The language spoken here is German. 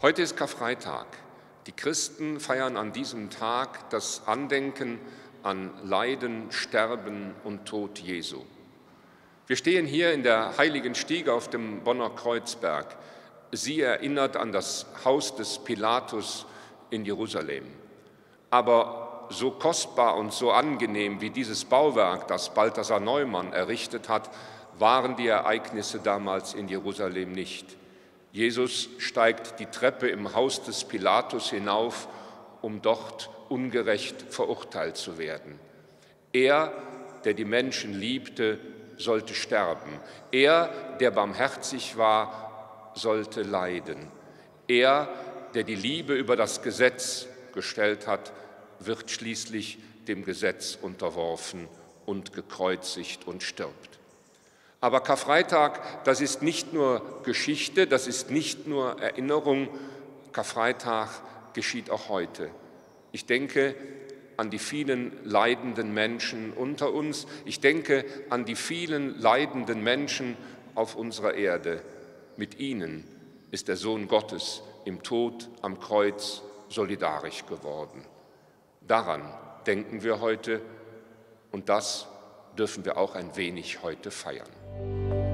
Heute ist Karfreitag. Die Christen feiern an diesem Tag das Andenken an Leiden, Sterben und Tod Jesu. Wir stehen hier in der heiligen Stiege auf dem Bonner Kreuzberg. Sie erinnert an das Haus des Pilatus in Jerusalem. Aber so kostbar und so angenehm wie dieses Bauwerk, das Balthasar Neumann errichtet hat, waren die Ereignisse damals in Jerusalem nicht. Jesus steigt die Treppe im Haus des Pilatus hinauf, um dort ungerecht verurteilt zu werden. Er, der die Menschen liebte, sollte sterben. Er, der barmherzig war, sollte leiden. Er, der die Liebe über das Gesetz gestellt hat, wird schließlich dem Gesetz unterworfen und gekreuzigt und stirbt. Aber Karfreitag, das ist nicht nur Geschichte, das ist nicht nur Erinnerung, Karfreitag geschieht auch heute. Ich denke an die vielen leidenden Menschen unter uns, ich denke an die vielen leidenden Menschen auf unserer Erde. Mit ihnen ist der Sohn Gottes im Tod am Kreuz solidarisch geworden. Daran denken wir heute und das dürfen wir auch ein wenig heute feiern. thank you